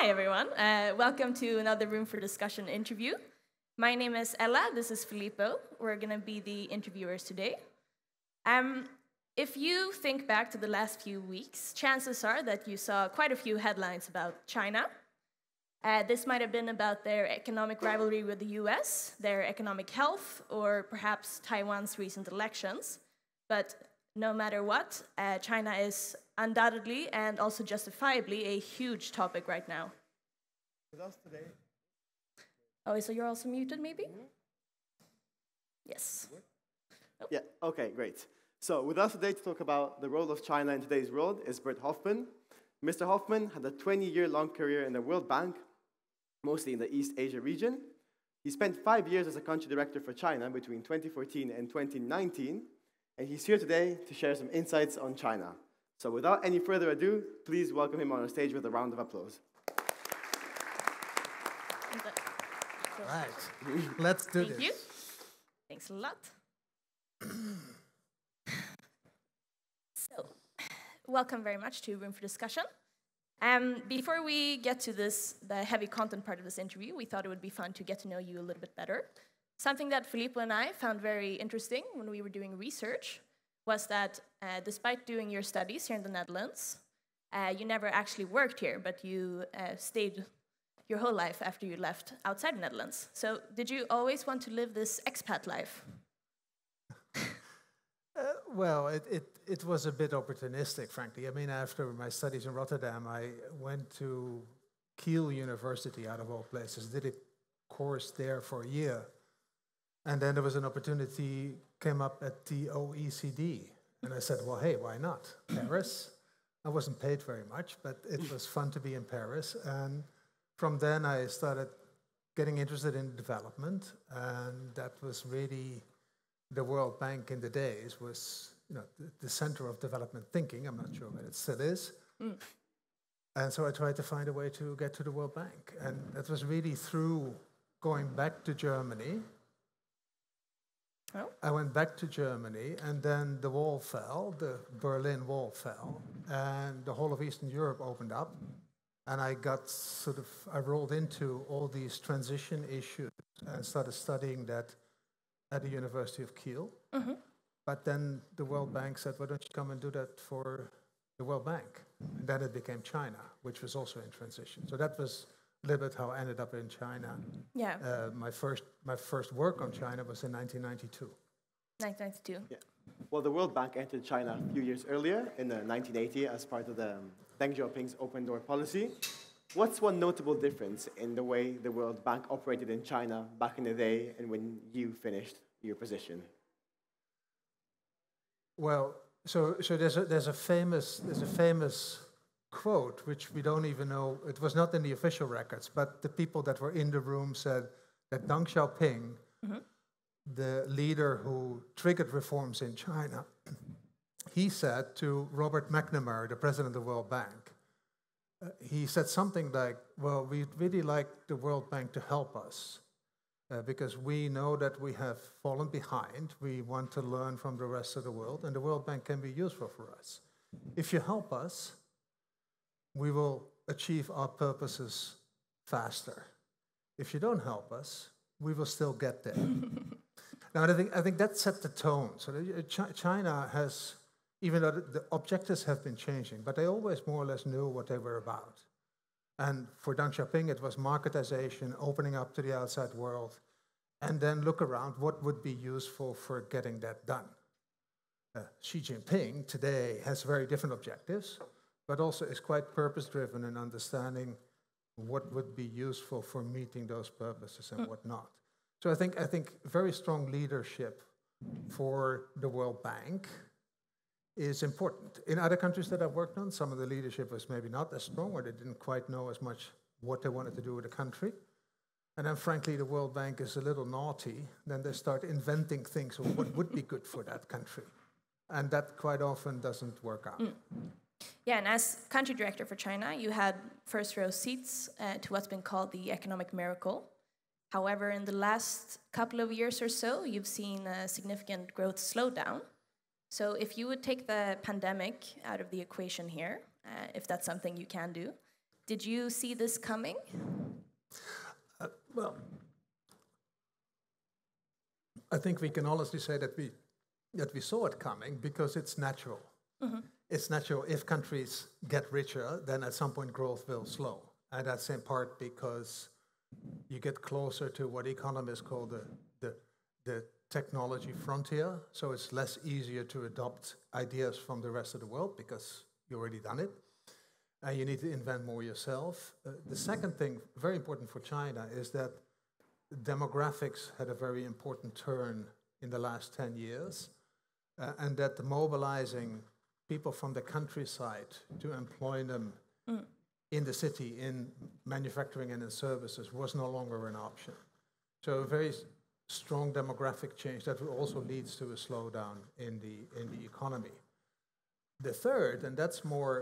Hi, everyone. Uh, welcome to another Room for Discussion interview. My name is Ella. This is Filippo. We're going to be the interviewers today. Um, if you think back to the last few weeks, chances are that you saw quite a few headlines about China. Uh, this might have been about their economic rivalry with the US, their economic health, or perhaps Taiwan's recent elections. But no matter what, uh, China is undoubtedly and also justifiably a huge topic right now. With us today. Oh, so you're also muted, maybe? Yes. Yeah, okay, great. So, with us today to talk about the role of China in today's world is Bert Hofman. Mr. Hofman had a 20 year long career in the World Bank, mostly in the East Asia region. He spent five years as a country director for China between 2014 and 2019, and he's here today to share some insights on China. So, without any further ado, please welcome him on our stage with a round of applause. Right. Let's do Thank this. you. Thanks a lot. so, welcome very much to Room for Discussion. Um, before we get to this, the heavy content part of this interview, we thought it would be fun to get to know you a little bit better. Something that Filippo and I found very interesting when we were doing research was that uh, despite doing your studies here in the Netherlands, uh, you never actually worked here, but you uh, stayed your whole life after you left outside the Netherlands. So, did you always want to live this expat life? Uh, well, it, it, it was a bit opportunistic, frankly. I mean, after my studies in Rotterdam, I went to Kiel University, out of all places, did a course there for a year. And then there was an opportunity came up at the OECD. And I said, well, hey, why not? Paris. I wasn't paid very much, but it was fun to be in Paris. And from then I started getting interested in development. And that was really the World Bank in the days was you know, the, the center of development thinking. I'm not sure that it still is. Mm. And so I tried to find a way to get to the World Bank. And that was really through going back to Germany. Oh. I went back to Germany, and then the wall fell, the Berlin Wall fell, and the whole of Eastern Europe opened up. And I got sort of, I rolled into all these transition issues and started studying that at the University of Kiel. Mm-hmm. But then the World Bank said, why don't you come and do that for the World Bank? And then it became China, which was also in transition. So that was little bit how I ended up in China. Yeah, Uh, my, first, my first work on China was in 1992. 1992. Yeah. Well, the World Bank entered China a few years earlier, in uh, 1980, as part of the Deng Xiaoping's open door policy. What's one notable difference in the way the World Bank operated in China back in the day and when you finished your position? Well, so, so there's, a, there's, a famous, there's a famous quote, which we don't even know, it was not in the official records, but the people that were in the room said that Deng Xiaoping, the leader who triggered reforms in China, he said to Robert McNamara, the president of the World Bank, uh, he said something like, Well, we'd really like the World Bank to help us uh, because we know that we have fallen behind. We want to learn from the rest of the world, and the World Bank can be useful for us. If you help us, we will achieve our purposes faster. If you don't help us, we will still get there. now, I think, I think that set the tone. So the- uh, China has, even though the- the objectives have been changing, but they always more or less knew what they were about. And for Deng Xiaoping, it was marketization, opening up to the outside world, and then look around what would be useful for getting that done. Uh, Xi Jinping today has very different objectives, but also is quite purpose driven in understanding what would be useful for meeting those purposes and mm. what not. So I think, I think very strong leadership for the World Bank is important. In other countries that I've worked on, some of the leadership was maybe not as strong or they didn't quite know as much what they wanted to do with the country. And then, frankly, the World Bank is a little naughty. Then they start inventing things of what would be good for that country. And that quite often doesn't work out. Mm. Yeah, and as country director for China, you had first row seats uh, to what's been called the economic miracle. However, in the last couple of years or so, you've seen a significant growth slowdown. So, if you would take the pandemic out of the equation here, uh, if that's something you can do, Did you see this coming? Uh, well, I think we can honestly say that we that we saw it coming because it's natural. Mm-hmm. It's natural. If countries get richer, then at some point growth will slow, and that's in part because you get closer to what economists call the the, the technology frontier. So it's less easier to adopt ideas from the rest of the world because you already done it. And you need to invent more yourself. Uh, the second thing, very important for China, is that demographics had a very important turn in the last 10 years, uh, and that the mobilizing people from the countryside to employ them mm. in the city, in manufacturing and in services, was no longer an option. So, a very strong demographic change that also leads to a slowdown in the, in the economy. The third, and that's more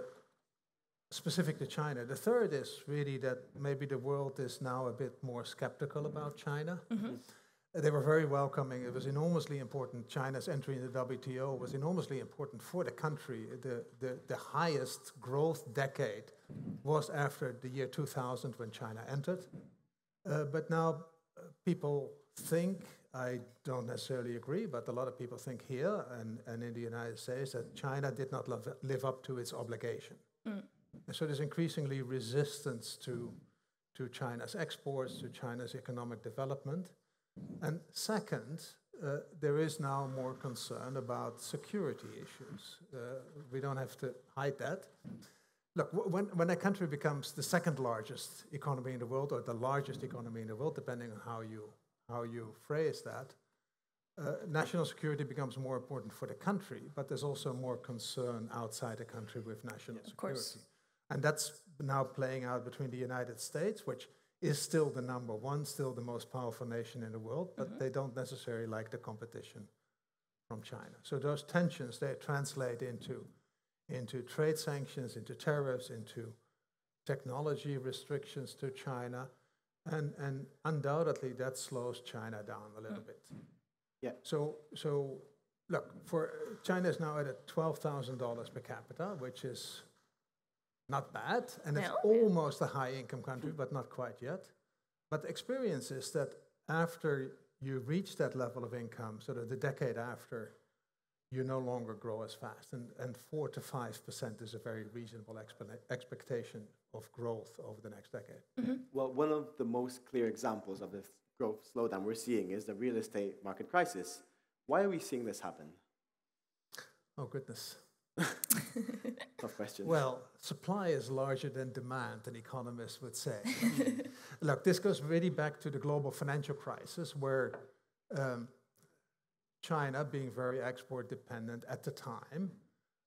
specific to China. The third is really that maybe the world is now a bit more skeptical about China. Mm-hmm. They were very welcoming. It was enormously important. China's entry in the WTO was enormously important for the country. The, the, the highest growth decade was after the year 2000 when China entered. Uh, but now uh, people think, I don't necessarily agree, but a lot of people think here and, and in the United States that China did not live, live up to its obligation. Mm. So there's increasingly resistance to, to China's exports, to China's economic development. And second, uh, there is now more concern about security issues. Uh, we don't have to hide that. Look, when, when a country becomes the second largest economy in the world, or the largest economy in the world, depending on how you, how you phrase that, uh, national security becomes more important for the country, but there's also more concern outside the country with national yeah, security. And that's now playing out between the United States, which is still the number one, still the most powerful nation in the world, but mm-hmm. they don't necessarily like the competition from China. So those tensions, they translate into, into trade sanctions, into tariffs, into technology restrictions to China, and, and undoubtedly that slows China down a little mm. bit. Yeah. So, so look, for China is now at a $12,000 per capita, which is not bad, and no. it's almost a high income country, but not quite yet. But the experience is that after you reach that level of income, sort of the decade after, you no longer grow as fast. And, and 4 to 5% is a very reasonable expectation of growth over the next decade. Mm-hmm. Well, one of the most clear examples of this growth slowdown we're seeing is the real estate market crisis. Why are we seeing this happen? Oh, goodness. Tough question. Well, supply is larger than demand, an economist would say. Look, this goes really back to the global financial crisis, where um, China, being very export dependent at the time,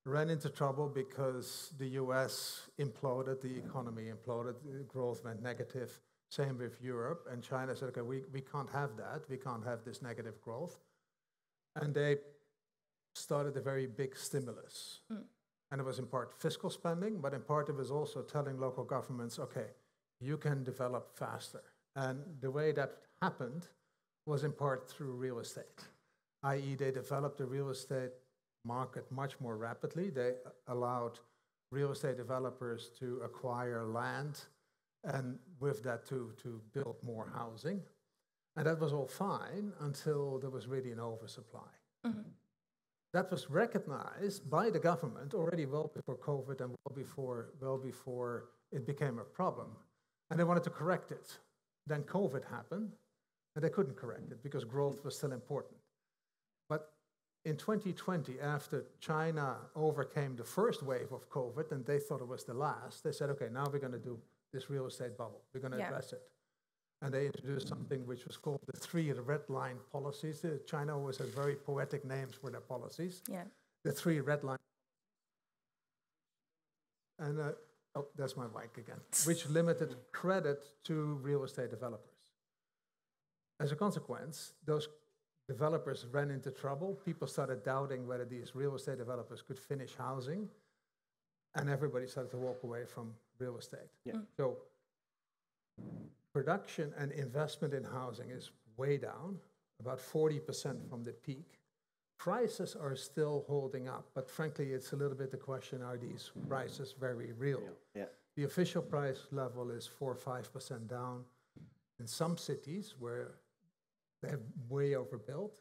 ran into trouble because the US imploded, the economy imploded, growth went negative. Same with Europe. And China said, okay, we, we can't have that. We can't have this negative growth. And they started a very big stimulus. Mm. And it was in part fiscal spending, but in part it was also telling local governments, okay, you can develop faster. And the way that happened was in part through real estate, i.e., they developed the real estate market much more rapidly. They allowed real estate developers to acquire land and with that to, to build more housing. And that was all fine until there was really an oversupply. Mm-hmm that was recognized by the government already well before COVID and well before, well before it became a problem. And they wanted to correct it. Then COVID happened, and they couldn't correct it because growth was still important. But in 2020, after China overcame the first wave of COVID and they thought it was the last, they said, okay, now we're going to do this real estate bubble. We're going to yeah. address it and they introduced something which was called the three red line policies. Uh, China always has very poetic names for their policies. Yeah. The three red line. And uh, oh, that's my mic again. which limited credit to real estate developers. As a consequence, those developers ran into trouble. People started doubting whether these real estate developers could finish housing, and everybody started to walk away from real estate. Yeah. Mm. So production and investment in housing is way down, about 40% from the peak. prices are still holding up, but frankly, it's a little bit the question: Are these prices very real? Yeah. The official price level is four or five percent down. In some cities where they have way overbuilt,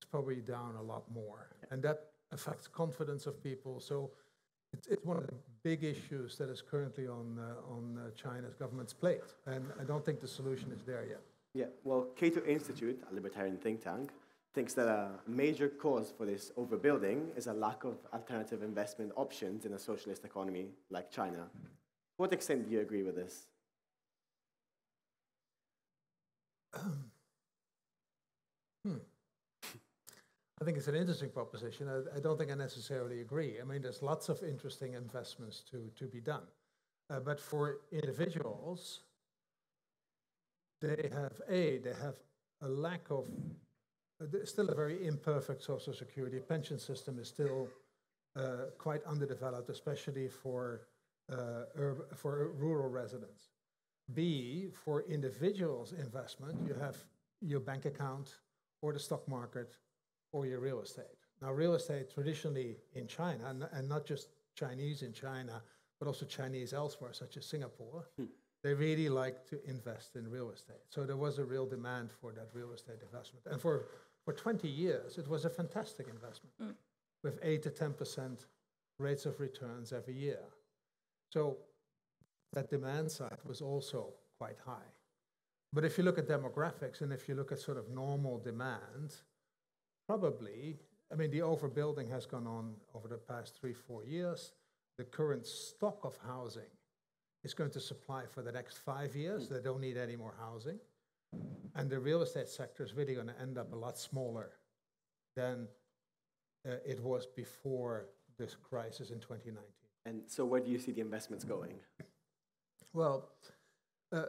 it's probably down a lot more, and that affects confidence of people. So it's, it's one of the big issues that is currently on uh, on uh, China's government's plate, and I don't think the solution is there yet. Yeah, well, Cato Institute, a libertarian think tank, thinks that a major cause for this overbuilding is a lack of alternative investment options in a socialist economy like China. To what extent do you agree with this? I think it's an interesting proposition. I, I, don't think I necessarily agree. I mean, there's lots of interesting investments to, to be done. Uh, but for individuals, they have, A, they have a lack of, uh, still a very imperfect social security. Pension system is still uh, quite underdeveloped, especially for, uh, for rural residents. B, for individuals' investment, you have your bank account or the stock market or your real estate. Now, real estate traditionally in China, and, and not just Chinese in China, but also Chinese elsewhere, such as Singapore, hmm. they really like to invest in real estate. So there was a real demand for that real estate investment. And for, for 20 years, it was a fantastic investment mm. with 8 to 10% rates of returns every year. So that demand side was also quite high. But if you look at demographics and if you look at sort of normal demand, probably, I mean, the overbuilding has gone on over the past three, four years. The current stock of housing is going to supply for the next five years. They don't need any more housing. And the real estate sector is really going to end up a lot smaller than uh, it was before this crisis in 2019. And so, where do you see the investments going? Well, uh,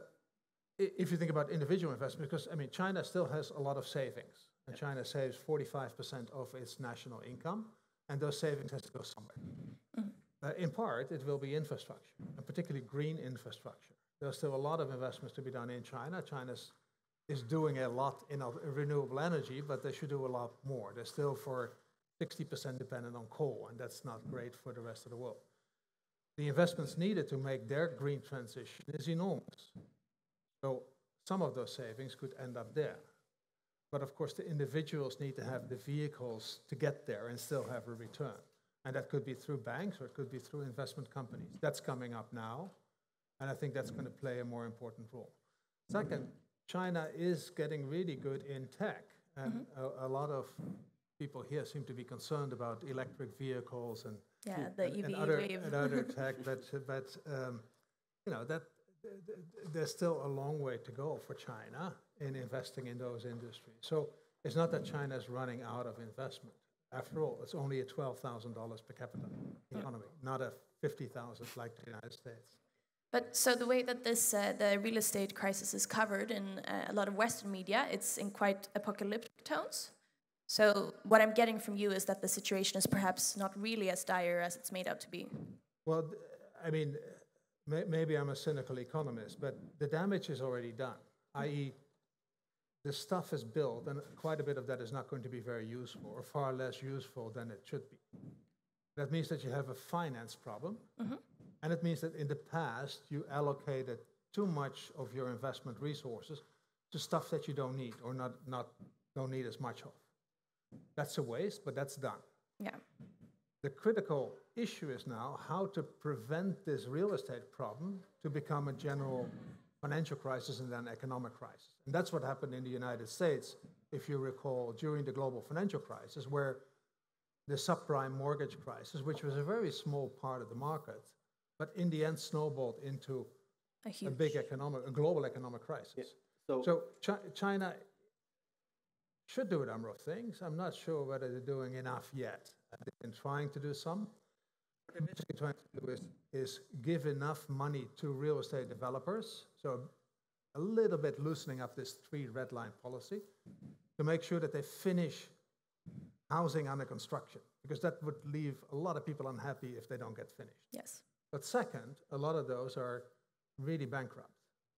if you think about individual investment, because I mean, China still has a lot of savings. And China saves 45% of its national income, and those savings has to go somewhere. Mm. Uh, in part, it will be infrastructure, and particularly green infrastructure. There's still a lot of investments to be done in China. China is doing a lot in renewable energy, but they should do a lot more. They're still for 60% dependent on coal, and that's not great for the rest of the world. The investments needed to make their green transition is enormous. So some of those savings could end up there. But of course, the individuals need to have the vehicles to get there and still have a return. And that could be through banks or it could be through investment companies. That's coming up now. And I think that's going to play a more important role. Second, China is getting really good in tech. And mm-hmm. a, a, lot of people here seem to be concerned about electric vehicles and, yeah, the EV and, other, and other tech. But, but um, you know, that there's still a long way to go for China in investing in those industries. So it's not that China is running out of investment. After all, it's only a $12,000 per capita economy, not a 50,000 like the United States. But so the way that this uh, the real estate crisis is covered in uh, a lot of Western media, it's in quite apocalyptic tones. So what I'm getting from you is that the situation is perhaps not really as dire as it's made out to be. Well, I mean, may, maybe I'm a cynical economist, but the damage is already done, i.e., the stuff is built, and quite a bit of that is not going to be very useful, or far less useful than it should be. That means that you have a finance problem, mm-hmm. and it means that in the past you allocated too much of your investment resources to stuff that you don't need or not, not don't need as much of. That's a waste, but that's done. Yeah. The critical issue is now how to prevent this real estate problem to become a general financial crisis and then economic crisis. And that's what happened in the United States, if you recall, during the global financial crisis, where the subprime mortgage crisis, which was a very small part of the market, but in the end snowballed into a, a big economic, a global economic crisis. Yeah. So, so Chi- China should do a number of things. I'm not sure whether they're doing enough yet. They've been trying to do some. What they're basically trying to do is, is give enough money to real estate developers, so a little bit loosening up this three red line policy to make sure that they finish housing under construction, because that would leave a lot of people unhappy if they don't get finished. Yes. But second, a lot of those are really bankrupt.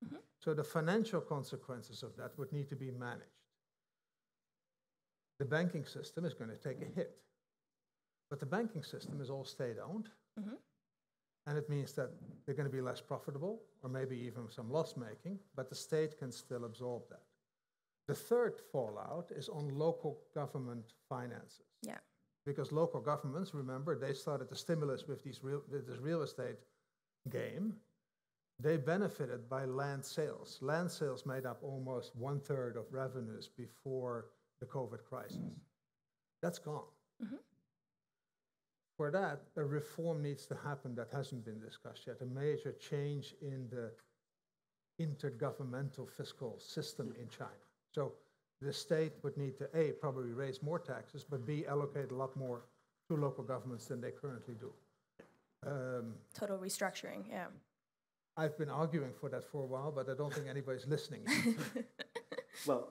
Mm-hmm. So the financial consequences of that would need to be managed. the banking system is going to take a hit. But the banking system is all state owned. Mm-hmm. And it means that they're going to be less profitable or maybe even some loss making, but the state can still absorb that. The third fallout is on local government finances. Yeah. Because local governments, remember, they started the stimulus with, these real, with this real estate game. They benefited by land sales. Land sales made up almost one third of revenues before the COVID crisis. That's gone. Mm-hmm. For that, a reform needs to happen that hasn't been discussed yet, a major change in the intergovernmental fiscal system in China. So the state would need to, A, probably raise more taxes, but B, allocate a lot more to local governments than they currently do. Um, Total restructuring, yeah. I've been arguing for that for a while, but I don't think anybody's listening. Well,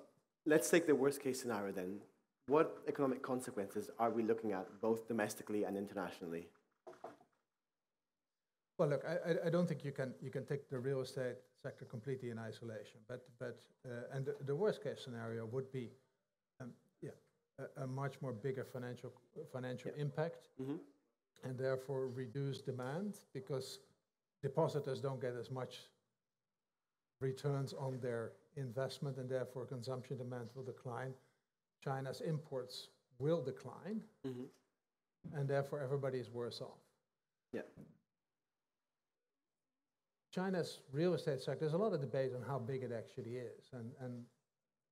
let's take the worst case scenario then. What economic consequences are we looking at, both domestically and internationally? Well, look, I, I- don't think you can, you can take the real estate sector completely in isolation, but, but, uh, and the, the worst case scenario would be, um, yeah, a, a much more bigger financial, financial impact, Mhm. and therefore reduced demand, because depositors don't get as much returns on their investment, and therefore consumption demand will decline. China's imports will decline, Mhm. and therefore everybody is worse off. Yeah. China's real estate sector, there's a lot of debate on how big it actually is. And, and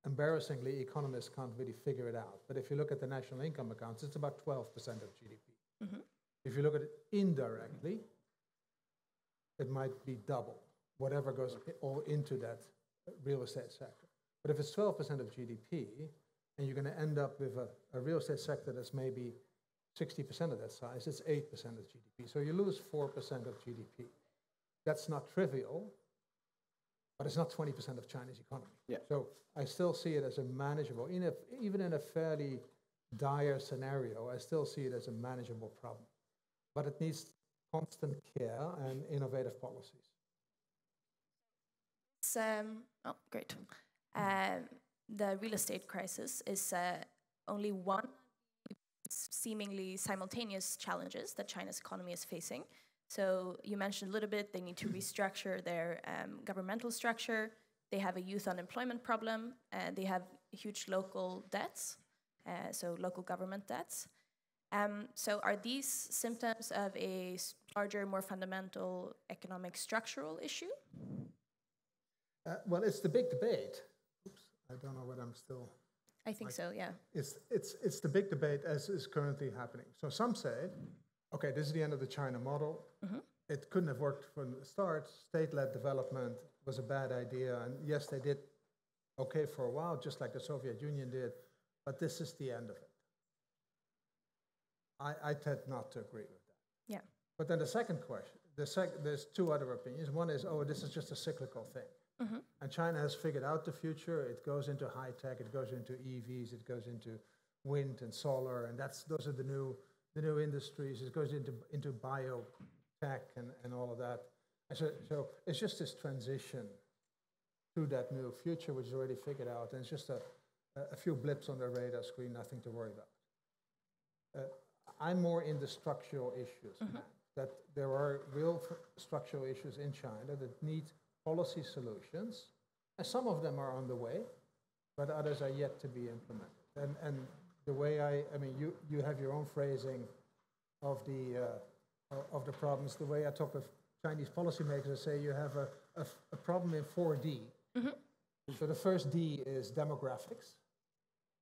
embarrassingly, economists can't really figure it out. But if you look at the national income accounts, it's about 12% of GDP. If you look at it indirectly, it might be double, whatever goes all into that real estate sector. But if it's 12% of GDP, and you're going to end up with a, a real estate sector that's maybe 60% of that size, it's 8% of GDP. So you lose 4% of GDP. That's not trivial, but it's not 20% of China's economy. Yeah. So I still see it as a manageable, in a, even in a fairly dire scenario, I still see it as a manageable problem. But it needs constant care and innovative policies. It's, um, oh, great. Um, the real estate crisis is uh, only one seemingly simultaneous challenges that China's economy is facing. So you mentioned a little bit they need to restructure their um, governmental structure. They have a youth unemployment problem. and they have huge local debts, uh, so local government debts. Um, so are these symptoms of a larger, more fundamental economic structural issue? Uh, well, it's the big debate. I don't know what I'm still. I think so, yeah. It's, it's, it's the big debate as is currently happening. So some say, okay, this is the end of the China model. Mm-hmm. It couldn't have worked from the start. State led development was a bad idea. And yes, they did okay for a while, just like the Soviet Union did, but this is the end of it. I, I tend not to agree with that. Yeah. But then the second question, the sec- there's two other opinions. One is, oh, this is just a cyclical thing. And China has figured out the future. It goes into high tech, it goes into EVs, it goes into wind and solar, and that's those are the new the new industries. It goes into into biotech and, and all of that. And so, so it's just this transition to that new future, which is already figured out, and it's just a, a- few blips on the radar screen, nothing to worry about. Uh, I'm more in the structural issues, now, that there are real structural issues in China that need policy solutions, and some of them are on the way, but others are yet to be implemented. And, and the way I, I mean, you, you have your own phrasing of the, uh, of the problems. The way I talk with Chinese policymakers, I say you have a a problem in 4D. So the first D is demographics,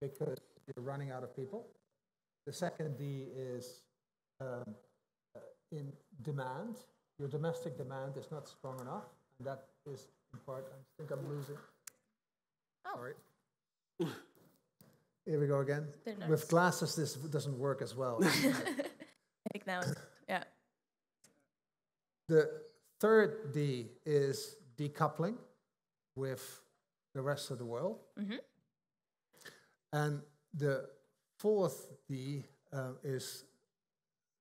because you're running out of people. The second D is um, uh, in demand. Your domestic demand is not strong enough, that is in part, I think I'm losing. Oh. Sorry. Here we go again. With glasses, this doesn't work as well. I think now, it's- yeah. The third D is decoupling with the rest of the world. And the fourth D uh, is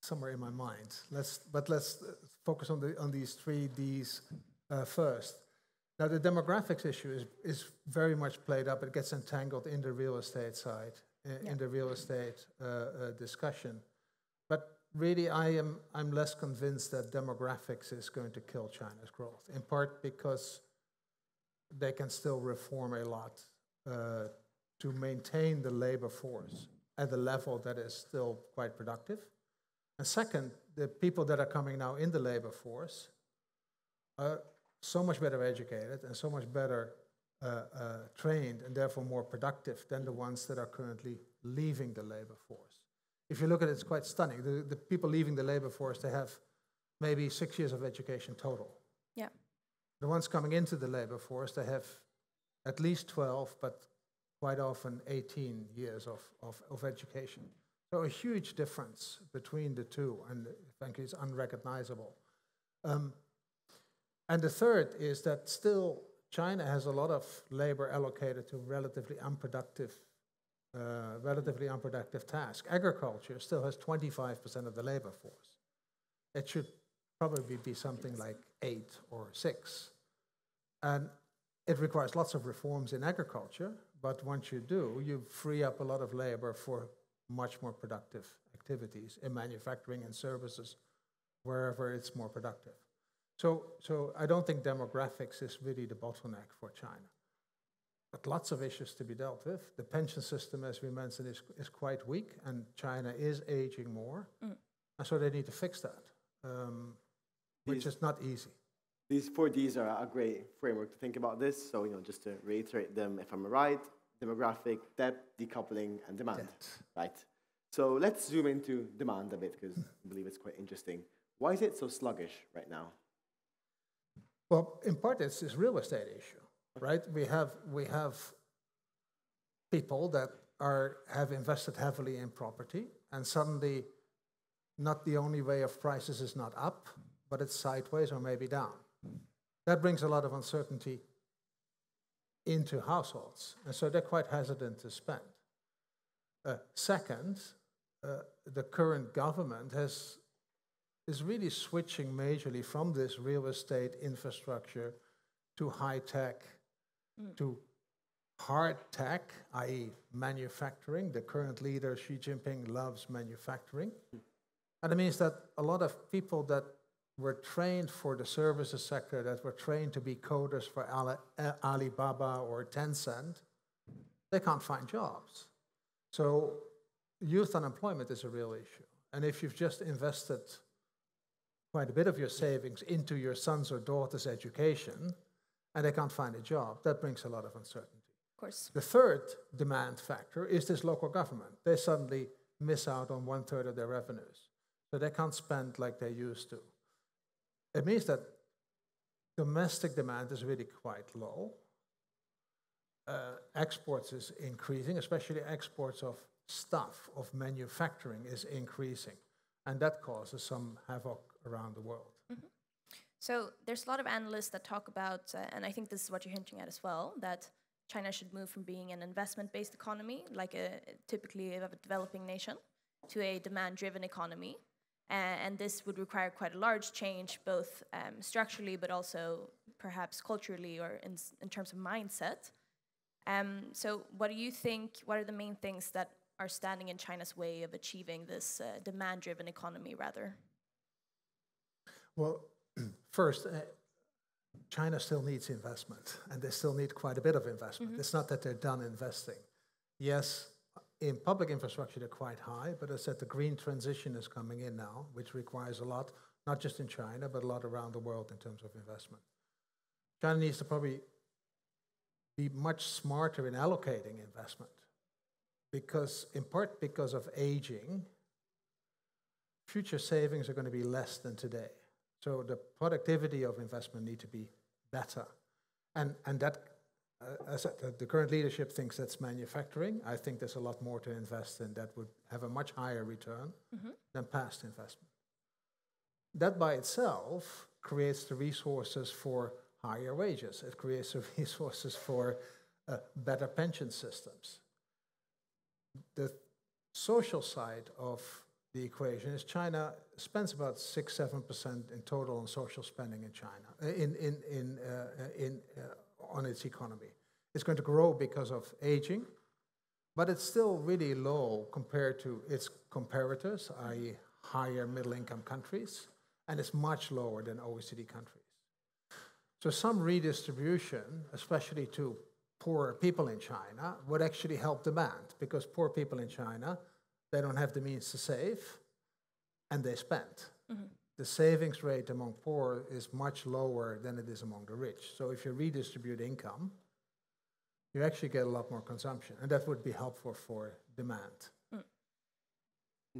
somewhere in my mind. Let's, but let's uh, focus on, the, on these three Ds uh, first. Now, the demographics issue is, is very much played up. It gets entangled in the real estate side. in, Yeah. in the real estate uh, uh, discussion. But really, I am I'm less convinced that demographics is going to kill China's growth. In part because they can still reform a lot uh, to maintain the labor force at a level that is still quite productive. And second, the people that are coming now in the labor force are so much better educated and so much better uh, uh, trained and therefore more productive than the ones that are currently leaving the labor force. If you look at it, it's quite stunning. The, the people leaving the labor force, they have maybe six years of education total. Yeah. The ones coming into the labor force, they have at least 12, but quite often 18 years of, of, of education. So a huge difference between the two, and frankly, it's unrecognizable. Um, and the third is that still China has a lot of labor allocated to relatively unproductive, uh, relatively unproductive tasks. Agriculture still has 25% of the labor force. It should probably be something like eight or six. And it requires lots of reforms in agriculture, but once you do, you free up a lot of labor for much more productive activities in manufacturing and services, wherever it's more productive. So, so I don't think demographics is really the bottleneck for China. But lots of issues to be dealt with. The pension system, as we mentioned, is, is quite weak, and China is aging more. Mm. And so they need to fix that, um, which These- is not easy. These four Ds are a great framework to think about this. So, you know, just to reiterate them, if I'm right, demographic, debt, decoupling, and demand. Debt. Right. So let's zoom into demand a bit because I believe it's quite interesting. Why is it so sluggish right now? Well, in part, it's this real estate issue, right? We have we have people that are have invested heavily in property, and suddenly, not the only way of prices is not up, but it's sideways or maybe down. That brings a lot of uncertainty into households, and so they're quite hesitant to spend. Uh, second, uh, the current government has is really switching majorly from this real estate infrastructure to high tech, to hard tech, i.e., manufacturing. The current leader, Xi Jinping, loves manufacturing. And it means that a lot of people that were trained for the services sector, that were trained to be coders for uh, Alibaba or Tencent, they can't find jobs. So youth unemployment is a real issue. And if you've just invested quite a bit of your savings into your son's or daughter's education and they can't find a job, that brings a lot of uncertainty. Of course. The third demand factor is this local government. They suddenly miss out on one third of their revenues. So they can't spend like they used to. It means that domestic demand is really quite low. Uh, exports is increasing, especially exports of stuff, of manufacturing is increasing. And that causes some havoc around the world. So there's a lot of analysts that talk about, uh, and I think this is what you're hinting at as well, that China should move from being an investment-based economy, like a typically of a developing nation, to a demand-driven economy, and this would require quite a large change, both um, structurally but also perhaps culturally or in, in terms of mindset. Um, so, what do you think? What are the main things that are standing in China's way of achieving this uh, demand-driven economy, rather? Well, first, uh, China still needs investment, and they still need quite a bit of investment. It's not that they're done investing. Yes, in public infrastructure, they're quite high, but as I said, the green transition is coming in now, which requires a lot, not just in China, but a lot around the world in terms of investment. China needs to probably be much smarter in allocating investment, because, in part because of aging, future savings are going to be less than today. So the productivity of investment need to be better. And, and that, uh, as I the current leadership thinks that's manufacturing. I think there's a lot more to invest in that would have a much higher return than past investment. That by itself creates the resources for higher wages. It creates the resources for uh, better pension systems. The social side of the equation is China spends about six, seven percent in total on social spending in China, uh, in in in uh, in uh, on its economy. It's going to grow because of aging, but it's still really low compared to its comparators, i.e., higher middle income countries, and it's much lower than OECD countries. So, some redistribution, especially to poorer people in China, would actually help demand because poor people in China, they don't have the means to save and they spend. Mm-hmm. The savings rate among poor is much lower than it is among the rich. So, if you redistribute income, you actually get a lot more consumption, and that would be helpful for demand. Mm.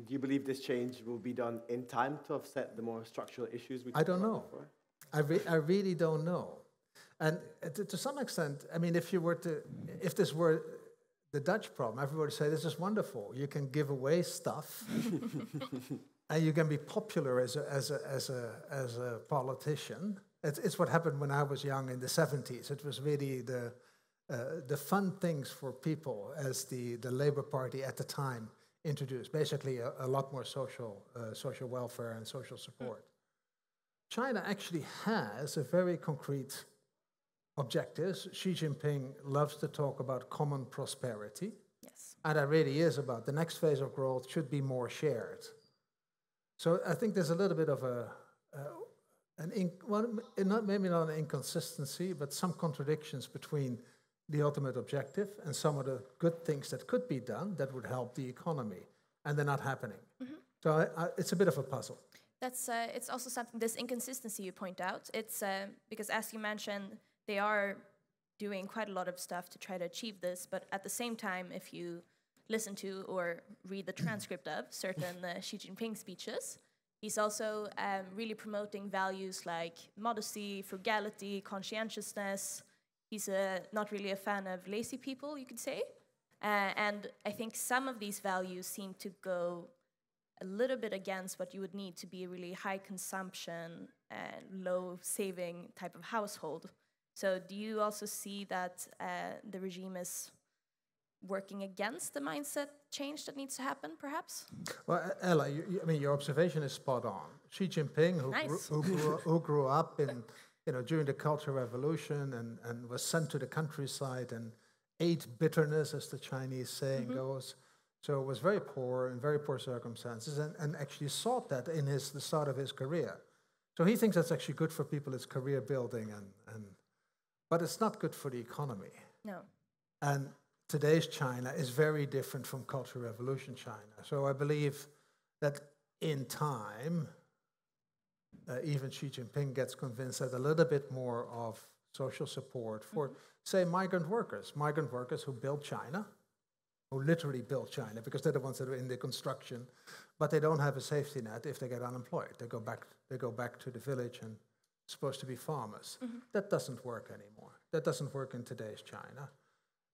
Do you believe this change will be done in time to offset the more structural issues we I don't know. I, re- I really don't know. And to, to, some extent, I mean, if you were to, if this were the Dutch problem, everybody say, this is wonderful. You can give away stuff and you can be popular as a, as a, as a, as a politician. It's, it's what happened when I was young in the 70s. It was really the, uh, the fun things for people as the, the Labour Party at the time introduced, basically a, a lot more social, uh, social welfare and social support. China actually has a very concrete objectives. Xi Jinping loves to talk about common prosperity. Yes. And that really is about the next phase of growth should be more shared. So I think there's a little bit of a, uh, an in, well, not, maybe not an inconsistency, but some contradictions between the ultimate objective and some of the good things that could be done that would help the economy, and they're not happening. Mm-hmm. So I, I, it's a bit of a puzzle. That's uh, it's also something this inconsistency you point out. It's uh, because as you mentioned, they are doing quite a lot of stuff to try to achieve this, but at the same time, if you listen to or read the transcript of certain uh, Xi Jinping speeches, he's also um, really promoting values like modesty, frugality, conscientiousness, he's a, not really a fan of lazy people, you could say. Uh, and I think some of these values seem to go a little bit against what you would need to be a really high consumption and low saving type of household. So, do you also see that uh, the regime is working against the mindset change that needs to happen, perhaps? Well, Ella, you, you, I mean, your observation is spot on. Xi Jinping, who, nice. grew, who, grew, who grew up in you know, during the Cultural Revolution and, and was sent to the countryside and ate bitterness, as the Chinese saying mm-hmm. goes. So was very poor in very poor circumstances and, and actually sought that in his the start of his career. So he thinks that's actually good for people, it's career building and but it's not good for the economy. No. And today's China is very different from Cultural Revolution China. So I believe that in time uh, even Xi Jinping gets convinced that a little bit more of social support for, mm-hmm. say, migrant workers, migrant workers who build China, who literally build China, because they're the ones that are in the construction, but they don't have a safety net if they get unemployed. They go back, they go back to the village and supposed to be farmers. Mm-hmm. That doesn't work anymore. That doesn't work in today's China.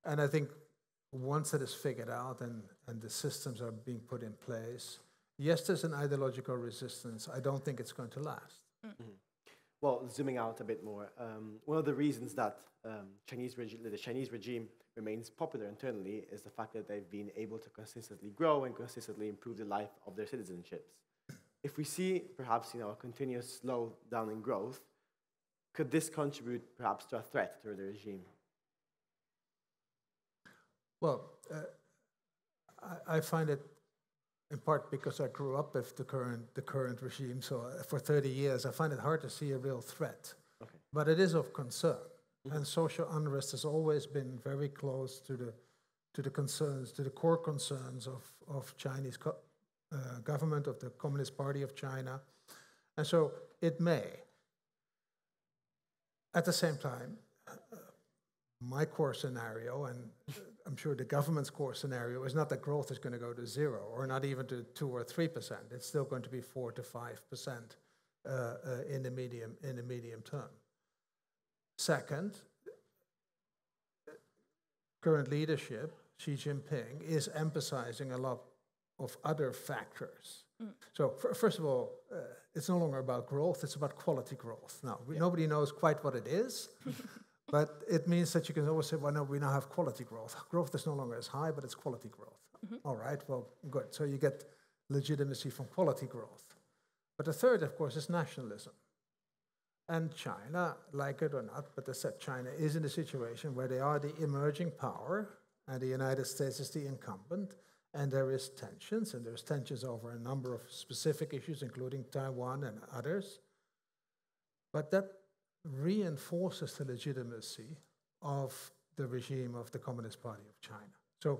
And I think once that is figured out and, and the systems are being put in place, yes, there's an ideological resistance. I don't think it's going to last. Mm. Mm-hmm. Well, zooming out a bit more, um, one of the reasons that um, Chinese the Chinese regime remains popular internally is the fact that they've been able to consistently grow and consistently improve the life of their citizenships. If we see perhaps you know a continuous slowdown in growth, could this contribute perhaps to a threat to the regime? Well, uh, I, I find it in part because I grew up with the current, the current regime. So uh, for 30 years, I find it hard to see a real threat. Okay. But it is of concern. Mm-hmm. And social unrest has always been very close to the, to the concerns, to the core concerns of, of Chinese co- uh, government, of the Communist Party of China. And so it may. At the same time, uh, my core scenario, and I'm sure the government's core scenario is not that growth is going to go to zero or not even to two or three percent. It's still going to be four to five percent uh, uh, in the medium in the medium term. Second, current leadership, Xi Jinping, is emphasizing a lot of other factors. Mm. So, first of all, uh, it's no longer about growth; it's about quality growth. Now, yeah. nobody knows quite what it is. But it means that you can always say, well, no, we now have quality growth. Growth is no longer as high, but it's quality growth. Mm-hmm. All right, well, good. So you get legitimacy from quality growth. But the third, of course, is nationalism. And China, like it or not, but as said, China is in a situation where they are the emerging power and the United States is the incumbent, and there is tensions, and there's tensions over a number of specific issues, including Taiwan and others. But that reinforces the legitimacy of the regime of the Communist Party of China. So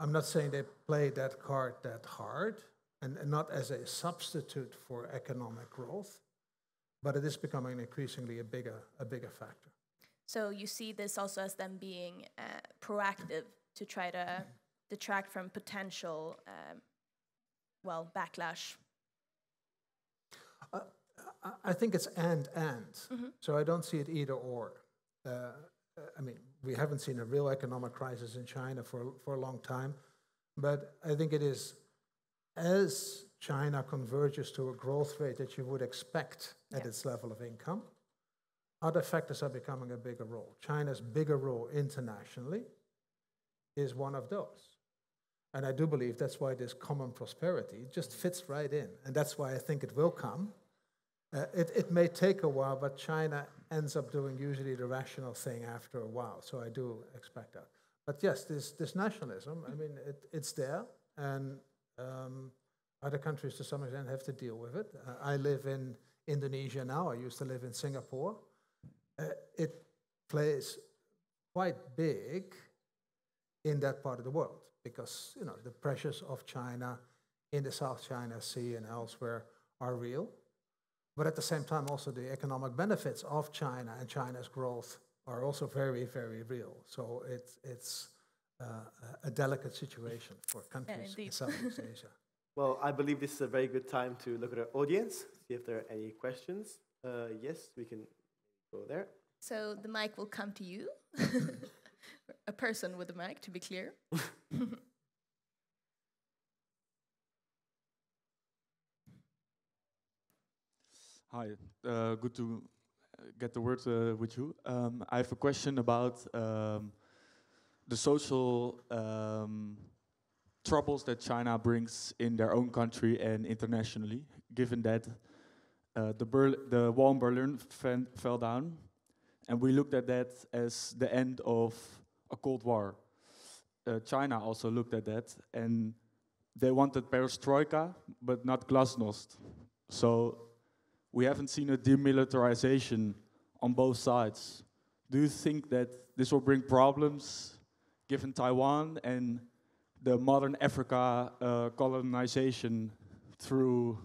I'm not saying they play that card that hard, and, and not as a substitute for economic growth, but it is becoming increasingly a bigger, a bigger factor. So you see this also as them being uh, proactive to try to detract from potential, um, well, backlash. Uh, I think it's and and. Mm -hmm. So I don't see it either or. Uh, I mean, we haven't seen a real economic crisis in China for for a long time, but I think it is as China converges to a growth rate that you would expect at its level of income, other factors are becoming a bigger role. China's bigger role internationally is one of those. And I do believe that's why this common prosperity just fits right in. And that's why I think it will come. Uh, it, it may take a while, but China ends up doing usually the rational thing after a while. So I do expect that. But yes, this, this nationalism, I mean, it, it's there. And um, other countries to some extent have to deal with it. Uh, I live in Indonesia now. I used to live in Singapore. Uh, it plays quite big in that part of the world because you know the pressures of China in the South China Sea and elsewhere are real. But at the same time, also the economic benefits of China and China's growth are also very, very real. So it's it's uh, a delicate situation for countries yeah, in Southeast Asia. Well, I believe this is a very good time to look at our audience, see if there are any questions. Uh, yes, we can go there. So the mic will come to you. a person with a mic, to be clear. Hi, uh, good to get the word uh, with you. Um, I have a question about um, the social um, troubles that China brings in their own country and internationally, given that uh, the, Berl the wall in Berlin fell down, and we looked at that as the end of a Cold War. Uh, China also looked at that, and they wanted perestroika, but not glasnost. So we haven't seen a demilitarization on both sides. Do you think that this will bring problems given Taiwan and the modern Africa uh, colonization through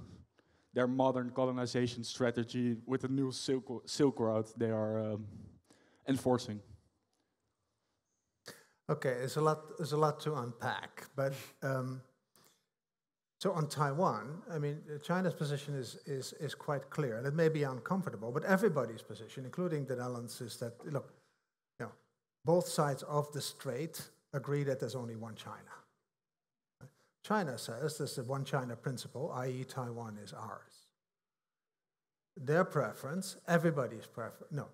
their modern colonization strategy with the new Silk, Silk Road they are um, enforcing? Okay, there's a lot. There's a lot to unpack, but um, so on Taiwan, I mean, China's position is is is quite clear, and it may be uncomfortable, but everybody's position, including the Netherlands, is that look, you know, both sides of the strait agree that there's only one China. China says there's the one China principle, i.e., Taiwan is ours. Their preference, everybody's preference, no,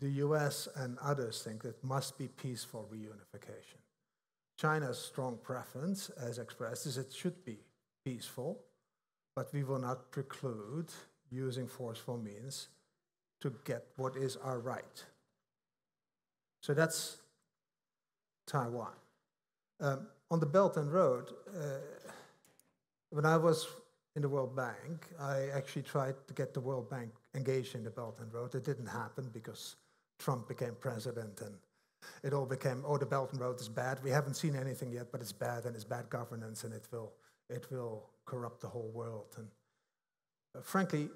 the US and others think it must be peaceful reunification. China's strong preference, as expressed, is it should be peaceful, but we will not preclude using forceful means to get what is our right. So that's Taiwan. Um, on the Belt and Road, uh, when I was in the World Bank, I actually tried to get the World Bank engaged in the Belt and Road. It didn't happen because Trump became president and it all became, oh, the Belt and Road is bad. We haven't seen anything yet, but it's bad and it's bad governance and it will, it will corrupt the whole world. And uh, frankly,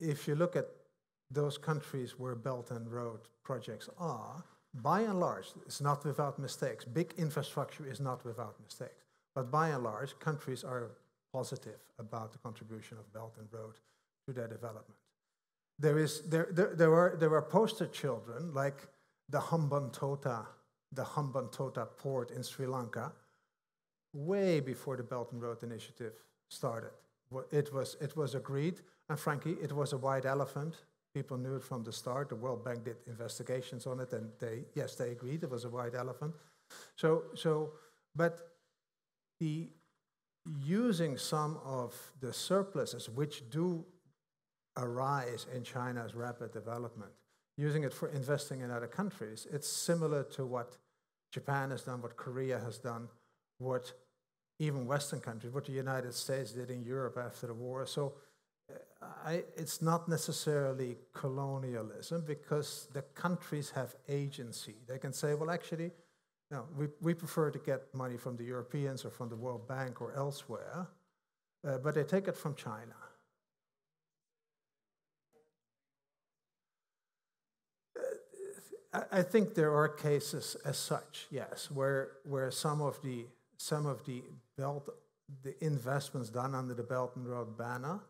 if you look at those countries where Belt and Road projects are, by and large, it's not without mistakes. Big infrastructure is not without mistakes. But by and large, countries are positive about the contribution of Belt and Road to their development. There, is, there, there, there, are, there are poster children like the Hambantota, the Hambantota port in Sri Lanka, way before the Belt and Road Initiative started. It was, it was agreed, and frankly, it was a white elephant People knew it from the start. The World Bank did investigations on it, and they, yes, they agreed it was a white elephant. So, so, but the using some of the surpluses which do arise in China's rapid development, using it for investing in other countries, it's similar to what Japan has done, what Korea has done, what even Western countries, what the United States did in Europe after the war. So uh, I, it's not necessarily colonialism because the countries have agency. They can say, well, actually, no, we, we prefer to get money from the Europeans or from the World Bank or elsewhere, uh, but they take it from China. Uh, I think there are cases as such, yes, where, where some of the some of the belt the investments done under the Belt and Road banner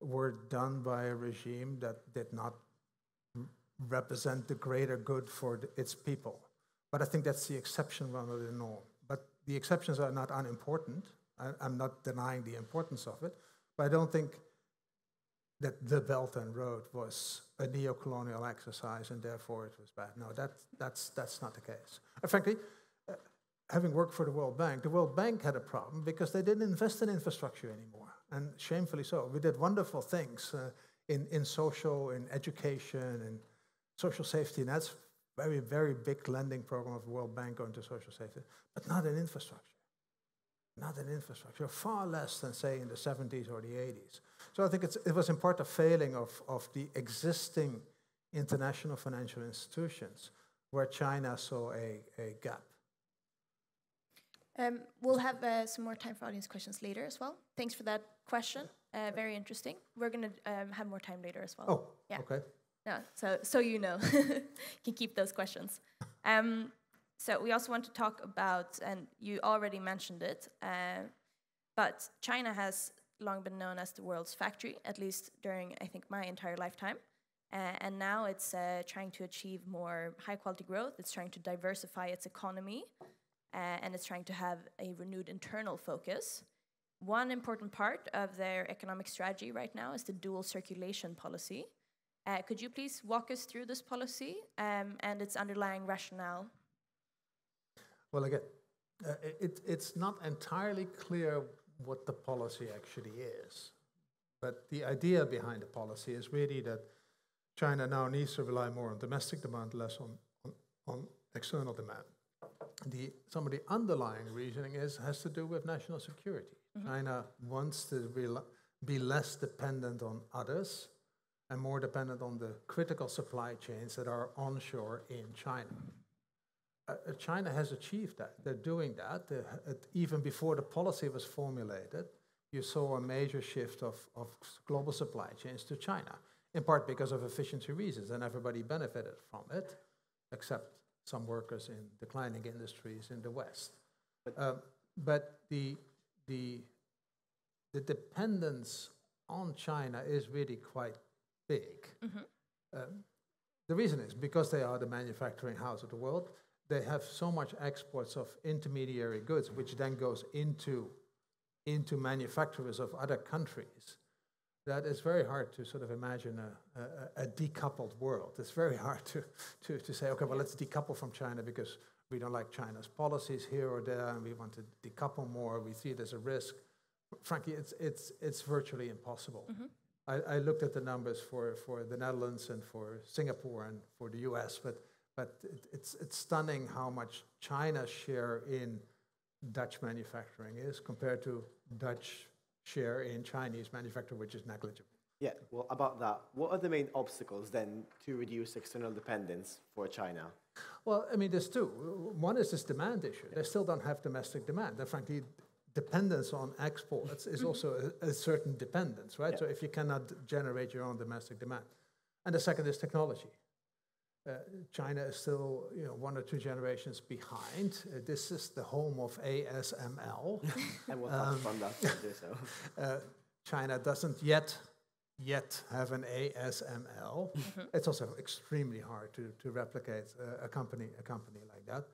were done by a regime that did not represent the greater good for the, its people. But I think that's the exception rather than the norm. But the exceptions are not unimportant. I, I'm not denying the importance of it, but I don't think that the Belt and Road was a neo-colonial exercise and therefore it was bad. No, that, that's, that's not the case. And frankly, uh, having worked for the World Bank, the World Bank had a problem because they didn't invest in infrastructure anymore, and shamefully so. We did wonderful things uh, in, in social, in education, in social safety nets, very, very big lending program of the World Bank going to social safety, but not in infrastructure. Not in infrastructure, far less than, say, in the 70s or the 80s. So I think it was in part a failing of, of the existing international financial institutions where China saw a, a gap. Um, we'll have uh, some more time for audience questions later as well. Thanks for that question. Uh, very interesting. We're going to um, have more time later as well. Oh, yeah. okay. Yeah, so, so you know, can keep those questions. Um, so we also want to talk about, and you already mentioned it, uh, but China has long been known as the world's factory, at least during, I think, my entire lifetime. Uh, and now it's uh, trying to achieve more high quality growth, it's trying to diversify its economy, uh, and it's trying to have a renewed internal focus. One important part of their economic strategy right now is the dual circulation policy. Uh, could you please walk us through this policy um, and its underlying rationale? Well, again, uh, it, it's not entirely clear what the policy actually is. But the idea behind the policy is really that China now needs to rely more on domestic demand, less on, on, on external demand. The, some of the underlying reasoning is has to do with national security. Mm-hmm. China wants to be less dependent on others and more dependent on the critical supply chains that are onshore in China. Uh, uh, China has achieved that. They're doing that. Uh, even before the policy was formulated, you saw a major shift of, of global supply chains to China, in part because of efficiency reasons, and everybody benefited from it, except some workers in declining industries in the West. Um, but the, the, the dependence on China is really quite big. Mm-hmm. Um, the reason is because they are the manufacturing house of the world they have so much exports of intermediary goods, which then goes into, into manufacturers of other countries, that it's very hard to sort of imagine a, a, a, decoupled world. It's very hard to, to, to say, okay, well, let's decouple from China because we don't like China's policies here or there, and we want to decouple more. We see it as a risk. Frankly, it's, it's, it's virtually impossible. Mm-hmm. I, I looked at the numbers for, for the Netherlands and for Singapore and for the US, but but it, it's, it's stunning how much China's share in Dutch manufacturing is compared to Dutch share in Chinese manufacturing, which is negligible. Yeah, well, about that, what are the main obstacles then to reduce external dependence for China? Well, I mean, there's two. One is this demand issue. They still don't have domestic demand. And frankly, dependence on exports is mm-hmm. also a, a, certain dependence, right? Yeah. So if you cannot generate your own domestic demand. And the second is technology. Uh, China is still you know, one or two generations behind. Uh, this is the home of ASML. and we'll touch um, that so. uh, China doesn't yet yet have an ASML. Mm-hmm. It's also extremely hard to, to replicate uh, a company a company like that.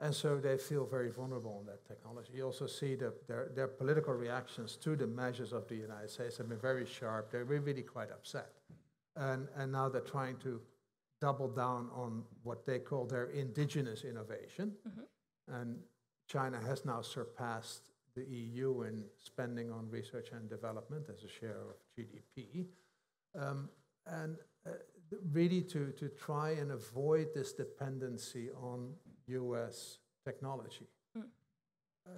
And so they feel very vulnerable on that technology. You also see the, their, their political reactions to the measures of the United States have been very sharp. They're really quite upset. And, and now they're trying to double down on what they call their indigenous innovation. Mm-hmm. And China has now surpassed the EU in spending on research and development as a share of GDP. Um, and uh, really to, to try and avoid this dependency on US technology. Mm. Uh,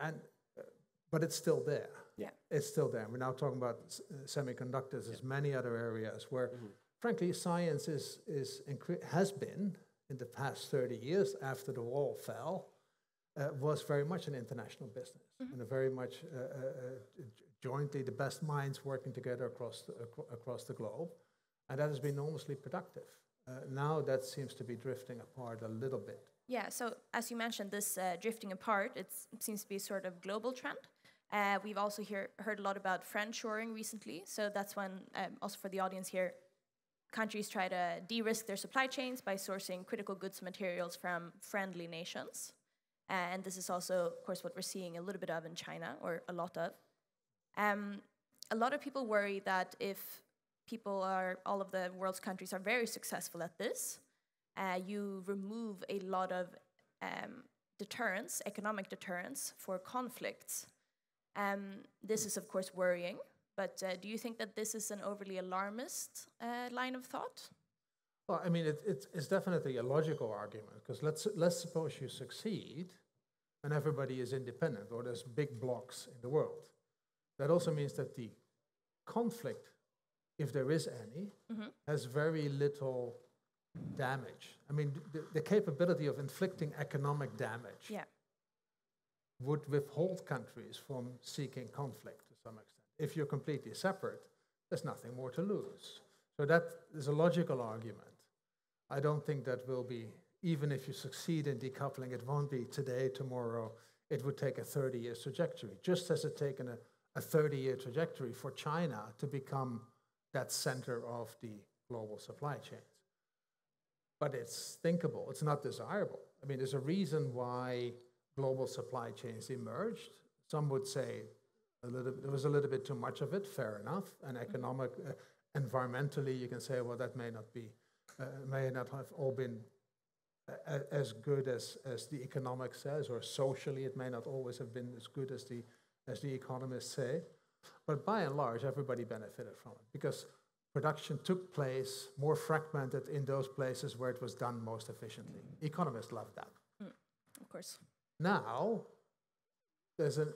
and, uh, but it's still there. Yeah. It's still there. We're now talking about s- uh, semiconductors. There's many other areas where, Mm-hmm. frankly, science is, is incre- has been in the past 30 years after the wall fell, uh, was very much an international business and a very much uh, uh, uh, jointly the best minds working together across the, acro- across the globe. And that has been enormously productive. Uh, now that seems to be drifting apart a little bit. Yeah, so as you mentioned, this uh, drifting apart, it seems to be a sort of global trend. Uh, we've also hear, heard a lot about friendshoring recently, so that's when, um, also for the audience here, countries try to de-risk their supply chains by sourcing critical goods and materials from friendly nations. Uh, and this is also, of course, what we're seeing a little bit of in China, or a lot of. Um, a lot of people worry that if people are, all of the world's countries are very successful at this, uh, you remove a lot of um, deterrence, economic deterrence for conflicts. Um, this is, of course, worrying, but uh, do you think that this is an overly alarmist uh, line of thought? Well, I mean, it, it, it's definitely a logical argument because let's, let's suppose you succeed and everybody is independent or there's big blocks in the world. That also means that the conflict, if there is any, has very little damage. I mean, the, the capability of inflicting economic damage Yeah. Would withhold countries from seeking conflict to some extent. If you're completely separate, there's nothing more to lose. So that is a logical argument. I don't think that will be, even if you succeed in decoupling, it won't be today, tomorrow. It would take a 30 year trajectory, just as it's taken a, a 30 year trajectory for China to become that center of the global supply chains. But it's thinkable, it's not desirable. I mean, there's a reason why global supply chains emerged. Some would say a little, there was a little bit too much of it, fair enough. And economic, uh, environmentally, you can say, well, that may not be, uh, may not have all been a- a- as good as, as the economic says, or socially, it may not always have been as good as the, as the economists say. But by and large, everybody benefited from it because production took place more fragmented in those places where it was done most efficiently. Economists love that. Of course. Now, there's a,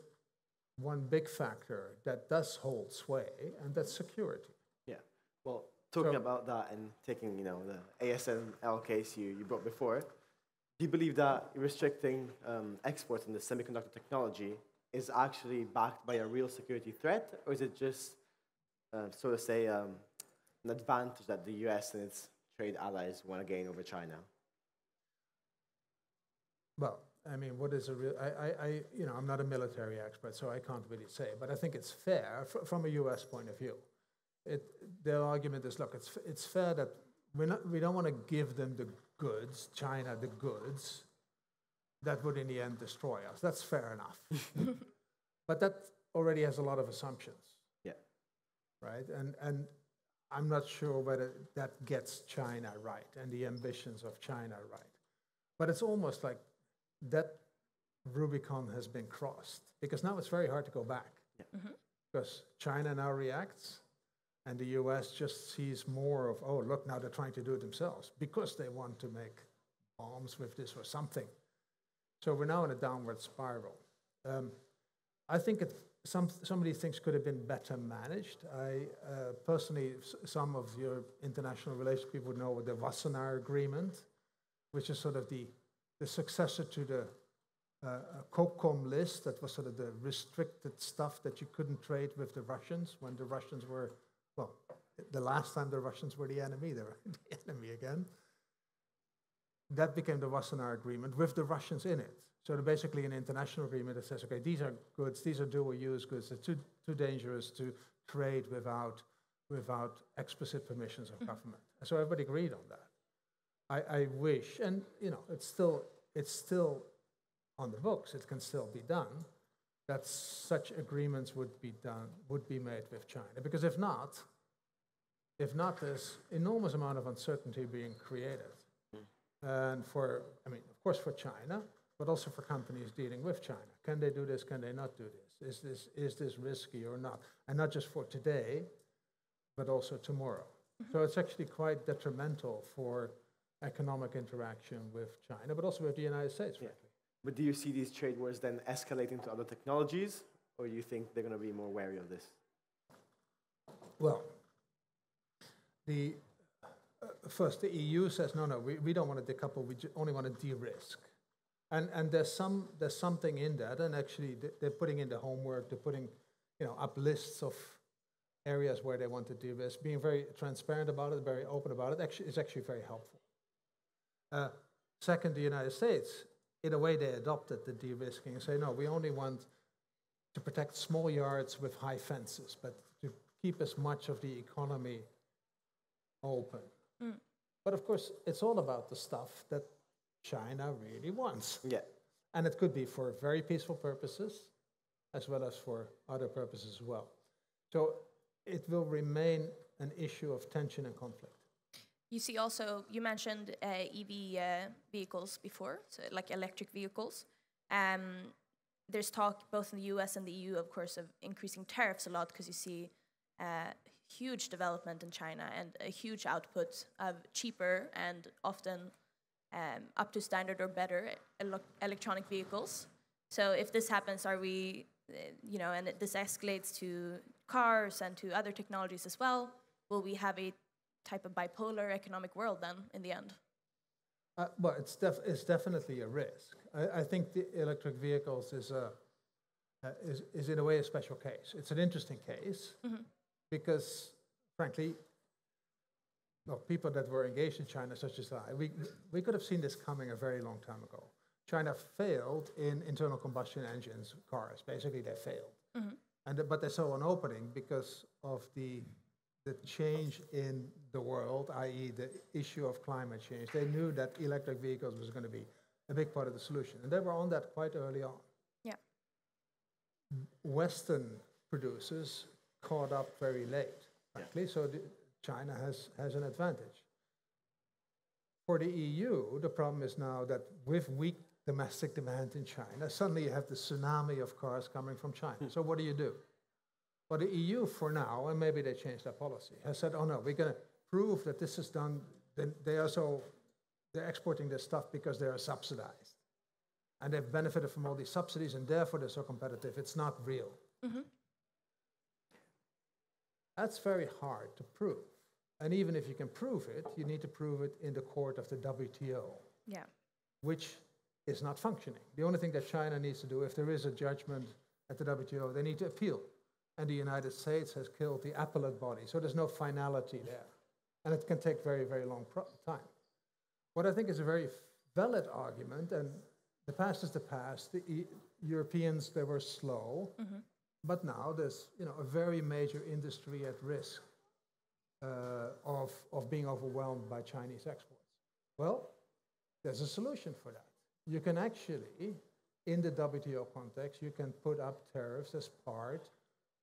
one big factor that does hold sway, and that's security. Yeah. Well, talking So- about that and taking, you know, the ASML case you, you brought before, do you believe that restricting um, exports in the semiconductor technology is actually backed by a real security threat, or is it just, uh, so to say, um, an advantage that the US and its trade allies want to gain over China? Well, I mean, what is a real? I, I, I, you know, I'm not a military expert, so I can't really say. But I think it's fair fr- from a U.S. point of view. It, their argument is, look, it's f- it's fair that we're not, we don't want to give them the goods, China the goods, that would in the end destroy us. That's fair enough. but that already has a lot of assumptions, Yeah. right? And and I'm not sure whether that gets China right and the ambitions of China right. But it's almost like that Rubicon has been crossed because now it's very hard to go back. Because China now reacts and the US just sees more of, oh, look, now they're trying to do it themselves because they want to make bombs with this or something. So we're now in a downward spiral. Um, I think it, some, some of these things could have been better managed. I uh, personally, some of your international relations people would know the Wassenaar Agreement, which is sort of the, the successor to the uh, uh, COCOM list, that was sort of the restricted stuff that you couldn't trade with the Russians when the Russians were, well, the last time the Russians were the enemy, they were the enemy again. That became the Wassenaar Agreement with the Russians in it. So basically an international agreement that says, okay, these are goods, these are dual-use goods, they're too, too dangerous to trade without, without explicit permissions of government. And so everybody agreed on that. I, I wish, and you know, it's still, it's still on the books, it can still be done, that such agreements would be done, would be made with China. Because if not, if not, there's enormous amount of uncertainty being created. And for, I mean, of course, for China, but also for companies dealing with China. Can they do this? Can they not do this? Is this, is this risky or not? And not just for today, but also tomorrow. Mm-hmm. So it's actually quite detrimental for economic interaction with China, but also with the United States, Yeah. frankly. But do you see these trade wars then escalating to other technologies, or do you think they're going to be more wary of this? Well, the uh, first the EU says no, no, we, we don't want to decouple. We only want to de-risk, and and there's some there's something in that. And actually, they- they're putting in the homework. They're putting, you know, up lists of areas where they want to de-risk. Being very transparent about it, very open about it, actually is actually very helpful. Uh, second, the United States, in a way, they adopted the de-risking and say no, we only want to protect small yards with high fences, but to keep as much of the economy open. But of course, it's all about the stuff that China really wants. Yeah. And it could be for very peaceful purposes as well as for other purposes as well. So it will remain an issue of tension and conflict. You see, also you mentioned uh, EV uh, vehicles before, so like electric vehicles. Um, there's talk both in the U.S. and the EU, of course, of increasing tariffs a lot because you see uh, huge development in China and a huge output of cheaper and often um, up to standard or better electronic vehicles. So if this happens, are we, uh, you know, and this escalates to cars and to other technologies as well, will we have a type of bipolar economic world then in the end? Uh, well, it's, def- it's definitely a risk. I, I think the electric vehicles is, a, uh, is, is in a way a special case. It's an interesting case because, frankly, well, people that were engaged in China, such as I, we, we could have seen this coming a very long time ago. China failed in internal combustion engines cars. Basically, they failed. And, but they saw an opening because of the, the change in the world, i.e., the issue of climate change. They knew that electric vehicles was going to be a big part of the solution. And they were on that quite early on. Yeah. Western producers caught up very late, frankly, so the, China has, has an advantage. For the EU, the problem is now that with weak domestic demand in China, suddenly you have the tsunami of cars coming from China. Hmm. So what do you do? Well, the EU for now, and maybe they changed their policy, has said, oh no, we're going to prove that this is done, then they are so, they're exporting this stuff because they are subsidized. And they've benefited from all these subsidies, and therefore they're so competitive. It's not real. Mm-hmm. That's very hard to prove. And even if you can prove it, you need to prove it in the court of the WTO, Yeah. which is not functioning. The only thing that China needs to do, if there is a judgment at the WTO, they need to appeal. And the United States has killed the appellate body, so there's no finality there. And it can take very, very long pro- time. What I think is a very valid argument, and the past is the past, the e- Europeans, they were slow, but now there's you know, a very major industry at risk uh, of, of being overwhelmed by Chinese exports. Well, there's a solution for that. You can actually, in the WTO context, you can put up tariffs as part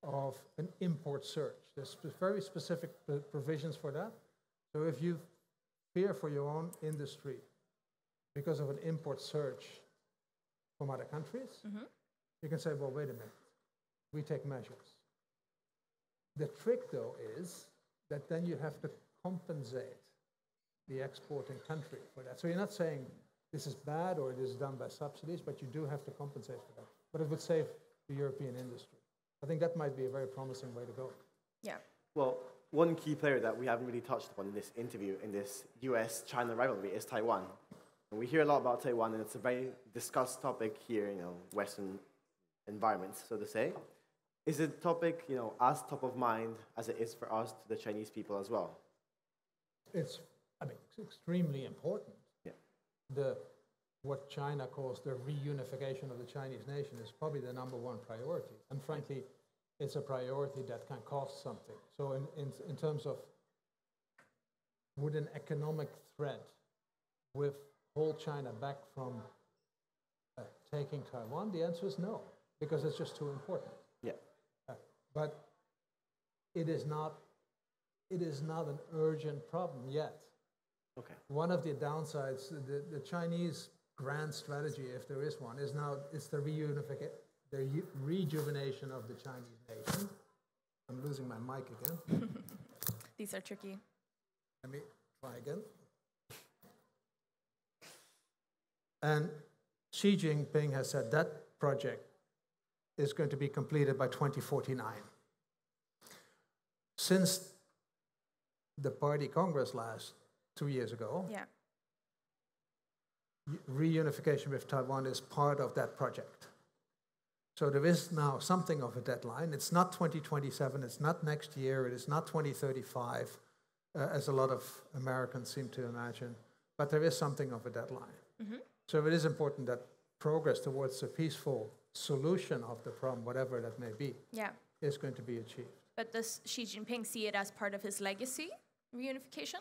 of an import surge. There's very specific provisions for that. So if you fear for your own industry because of an import surge from other countries, mm-hmm. you can say, well, wait a minute, we take measures. The trick, though, is that then you have to compensate the exporting country for that. So you're not saying this is bad or it is done by subsidies, but you do have to compensate for that. But it would save the European industry. I think that might be a very promising way to go. Yeah. Well, one key player that we haven't really touched upon in this interview, in this US China rivalry, is Taiwan. And we hear a lot about Taiwan, and it's a very discussed topic here, you know, Western environments, so to say. Is it a topic, you know, as top of mind as it is for us, to the Chinese people as well? It's, I mean, it's extremely important. Yeah. The, what China calls the reunification of the Chinese nation is probably the number one priority. And frankly, it's a priority that can cost something. So in, in, in terms of would an economic threat with hold China back from uh, taking Taiwan? The answer is no, because it's just too important. Yeah. Uh, but it is not, it is not an urgent problem yet. Okay. One of the downsides, the, the Chinese grand strategy, if there is one, is now it's the reunification, the rejuvenation of the Chinese nation. I'm losing my mic again. These are tricky. Let me try again. And Xi Jinping has said that project is going to be completed by 2049. Since the party congress last two years ago, Yeah. Reunification with Taiwan is part of that project. So there is now something of a deadline. It's not 2027, it's not next year, it is not 2035, uh, as a lot of Americans seem to imagine, but there is something of a deadline. So it is important that progress towards a peaceful solution of the problem, whatever that may be, Yeah. is going to be achieved. But does Xi Jinping see it as part of his legacy, reunification?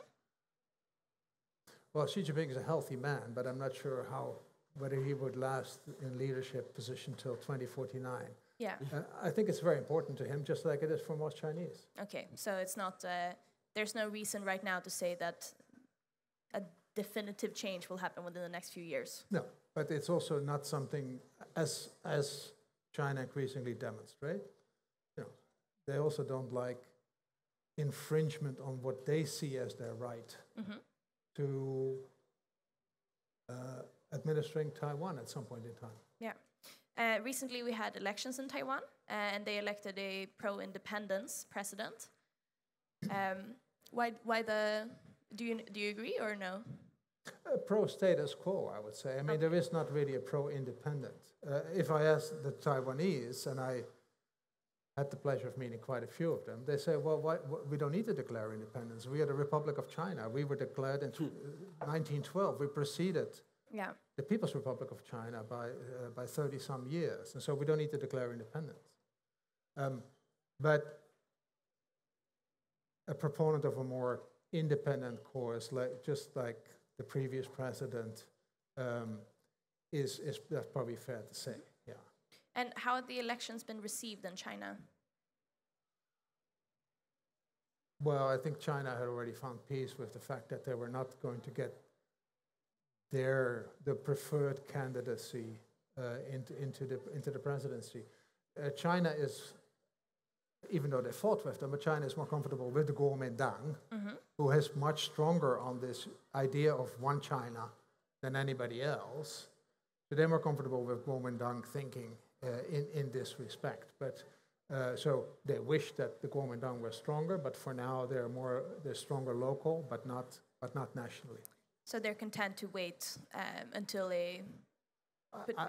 Well, Xi Jinping is a healthy man, but I'm not sure how whether he would last in leadership position till 2049. Yeah. Uh, I think it's very important to him, just like it is for most Chinese. Okay. So it's not. Uh, there's no reason right now to say that a definitive change will happen within the next few years. No, but it's also not something as as China increasingly demonstrate. You know, they also don't like infringement on what they see as their right to uh, administering Taiwan at some point in time. Yeah. Uh, recently, we had elections in Taiwan, uh, and they elected a pro-independence president. Um, why? Why the? Do you do you agree or no? A pro status quo, I would say. I mean, there is not really a pro independent. Uh, if I ask the Taiwanese, and I had the pleasure of meeting quite a few of them, they say, well, why, wh- we don't need to declare independence. We are the Republic of China. We were declared in tw- 1912. We preceded Yeah. the People's Republic of China by, uh, by 30 some years. And so we don't need to declare independence. Um, but a proponent of a more independent course, like, just like the previous president, um, is, is that's probably fair to say. And how have the elections been received in China? Well, I think China had already found peace with the fact that they were not going to get their the preferred candidacy uh, into into the into the presidency. Uh, China is, even though they fought with them, but China is more comfortable with the Kuomintang, who is much stronger on this idea of one China than anybody else. So they're more comfortable with Kuomintang thinking in in this respect, but. Uh, so they wish that the Kuomintang was stronger, but for now they're more they're stronger local, but not but not nationally. So they're content to wait um, until a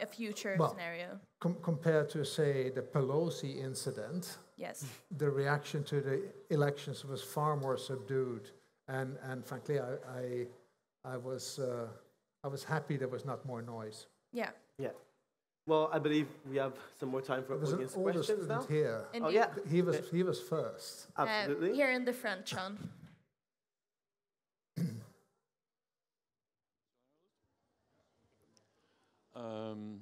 a future well- scenario. Com- compared to say the Pelosi incident, Yes. the reaction to the elections was far more subdued, and and frankly, I I, I was uh, I was happy there was not more noise. Yeah. Yeah. Well, I believe we have some more time for There was an audience older questions now. here. And Oh, yeah. He was he was first. uh, Absolutely. here in the front, Sean. Um,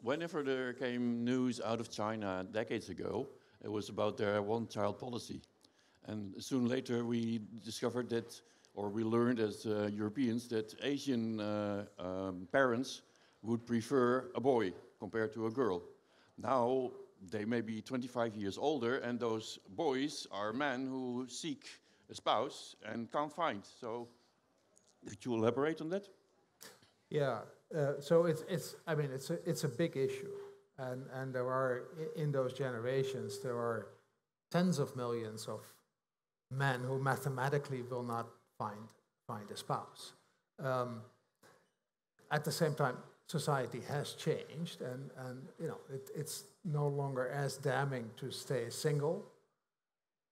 whenever there came news out of China decades ago, it was about their one child policy. And soon later, we discovered that, or we learned as uh, Europeans, that Asian uh, um, parents would prefer a boy compared to a girl. Now, they may be 25 years older, and those boys are men who seek a spouse and can't find. So, could you elaborate on that? Yeah, uh, so it's, it's, I mean, it's a, it's a big issue. And, and there are, in those generations, there are tens of millions of men who mathematically will not find, find a spouse. Um, at the same time, society has changed, and, and you know, it, it's no longer as damning to stay single.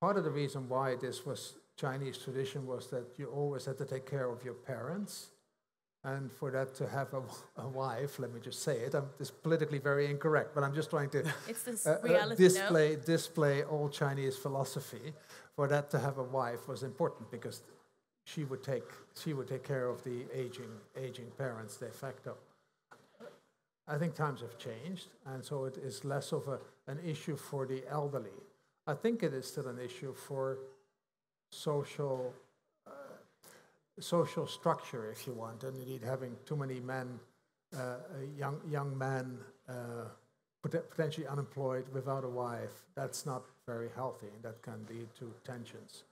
Part of the reason why this was Chinese tradition was that you always had to take care of your parents. And for that to have a, a wife, let me just say it, I'm, it's politically very incorrect, but I'm just trying to It's this uh, uh, reality, no? display, display old Chinese philosophy. For that to have a wife was important because she would take, she would take care of the aging, aging parents de facto. I think times have changed, and so it is less of a, an issue for the elderly. I think it is still an issue for social social structure, if you want, and indeed having too many men, uh, young young men, uh, potentially unemployed without a wife, that's not very healthy, and that can lead to tensions.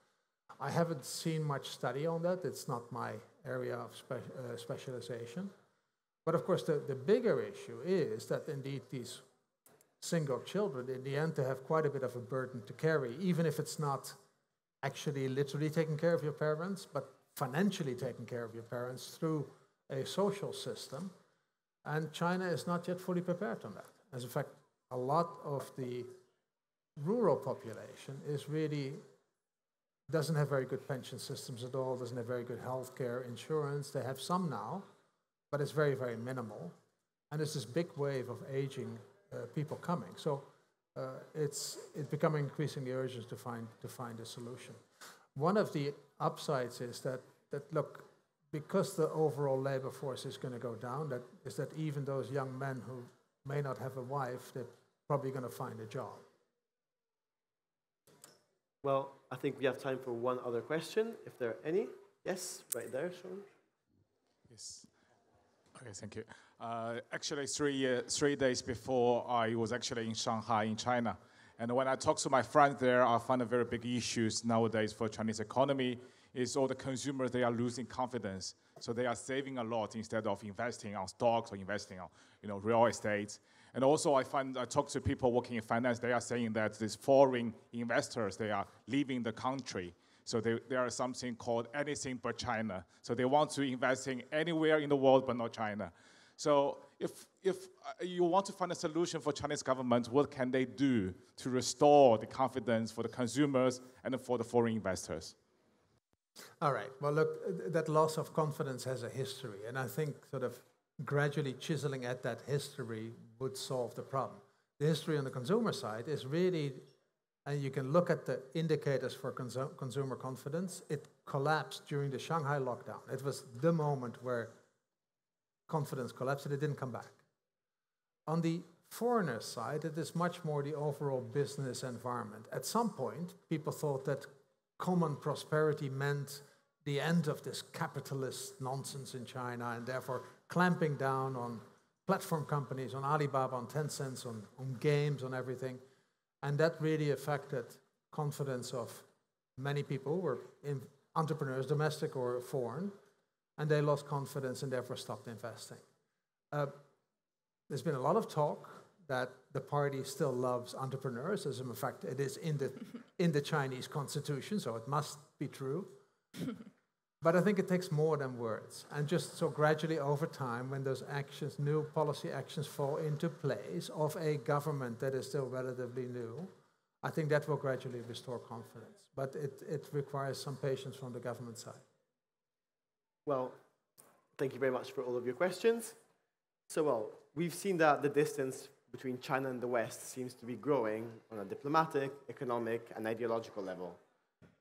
I haven't seen much study on that. It's not my area of spe- uh, specialization, But of course, the, the bigger issue is that indeed these single children, in the end, they have quite a bit of a burden to carry, even if it's not actually literally taking care of your parents, but financially taking care of your parents through a social system. And China is not yet fully prepared on that. As a fact, a lot of the rural population is really doesn't have very good pension systems at all, doesn't have very good health care insurance. They have some now, but it's very, very minimal. And there's this big wave of aging uh, people coming. So uh, it's, it's becoming increasingly urgent to find, to find a solution. One of the upsides is that, that look, because the overall labor force is going to go down, that is that even those young men who may not have a wife, they're probably going to find a job. Well, I think we have time for one other question, if there are any. Yes, right there, Sean. Yes. Okay, thank you. Uh, actually, three, uh, three days before, I was actually in Shanghai, in China. And when I talked to my friends there, I found a very big issues nowadays for Chinese economy is all the consumers, they are losing confidence. So they are saving a lot instead of investing on stocks or investing on you know, real estate. And also I find, I talk to people working in finance, they are saying that these foreign investors, they are leaving the country. So they, are something called anything but China. So they want to invest in anywhere in the world but not China. So if, if uh, you want to find a solution for Chinese government, what can they do to restore the confidence for the consumers and for the foreign investors? All right. Well, look, that loss of confidence has a history, and I think sort of gradually chiseling at that history would solve the problem. The history on the consumer side is really, and you can look at the indicators for consu- consumer confidence, it collapsed during the Shanghai lockdown. It was the moment where confidence collapsed and it didn't come back. On the foreigner side, it is much more the overall business environment. At some point, people thought that common prosperity meant the end of this capitalist nonsense in China and therefore clamping down on platform companies, on Alibaba, on Tencent, on, on games, on everything. And that really affected confidence of many people were entrepreneurs, domestic or foreign, and they lost confidence and therefore stopped investing. Uh, there's been a lot of talk that the party still loves entrepreneurs. As a matter of fact, it is in the, in the Chinese constitution, so it must be true. but I think it takes more than words. And just so gradually over time, when those actions, new policy actions fall into place of a government that is still relatively new, I think that will gradually restore confidence. But it, it requires some patience from the government side. Well, thank you very much for all of your questions. So, well, we've seen that the distance between China and the West seems to be growing on a diplomatic, economic, and ideological level.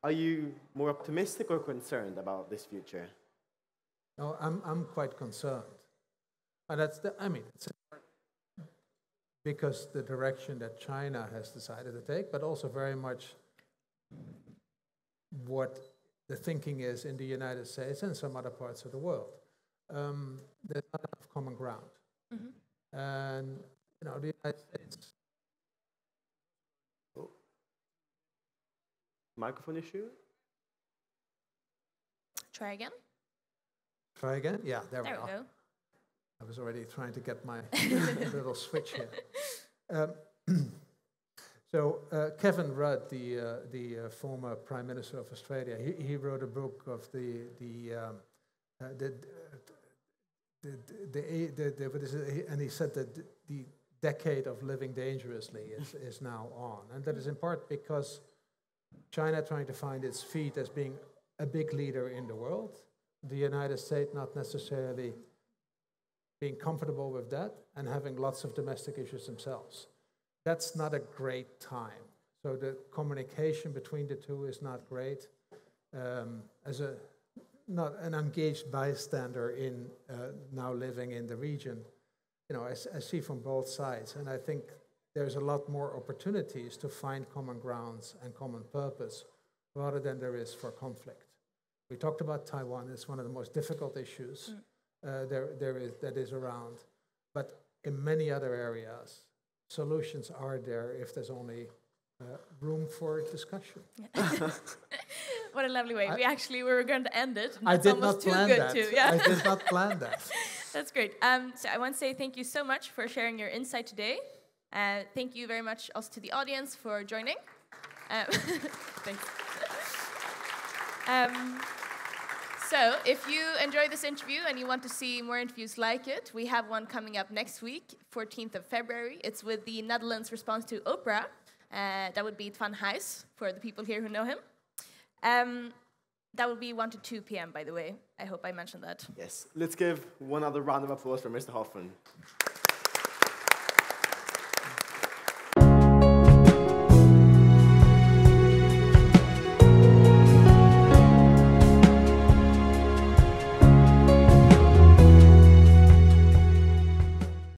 Are you more optimistic or concerned about this future? No, I'm, I'm quite concerned. And that's the, I mean, it's because the direction that China has decided to take, but also very much what the thinking is in the United States and some other parts of the world. Um, there's not enough common ground. Mm-hmm. And you know, the United States. Microphone issue? Try again. Try again? Yeah, there, there we, we go. I was already trying to get my little switch here. Um, so uh, Kevin Rudd, the uh, the uh, former Prime Minister of Australia, he, he wrote a book of the the um, uh, the, the, the, the, the, what is it? and he said that the decade of living dangerously is, is now on. And that is in part because China trying to find its feet as being a big leader in the world, the United States not necessarily being comfortable with that and having lots of domestic issues themselves. That's not a great time. So the communication between the two is not great. Um, as a not an engaged bystander in uh, now living in the region, you know, I, I see from both sides, and I think there's a lot more opportunities to find common grounds and common purpose rather than there is for conflict. We talked about Taiwan, it's one of the most difficult issues mm. uh, there, there is, that is around. But in many other areas, solutions are there if there's only uh, room for discussion. what a lovely way. I, we actually we were going to end it. I did not plan that. Too, yeah. I did not plan that. That's great. Um, so I want to say thank you so much for sharing your insight today. Uh, thank you very much also to the audience for joining. Uh, thanks. Um, so, if you enjoyed this interview and you want to see more interviews like it, we have one coming up next week, 14th of February. It's with the Netherlands response to Oprah. Uh, that would be Van Huis for the people here who know him. Um, that will be 1 to 2 p.m., by the way. I hope I mentioned that. Yes. Let's give one other round of applause for Mr. Hofman.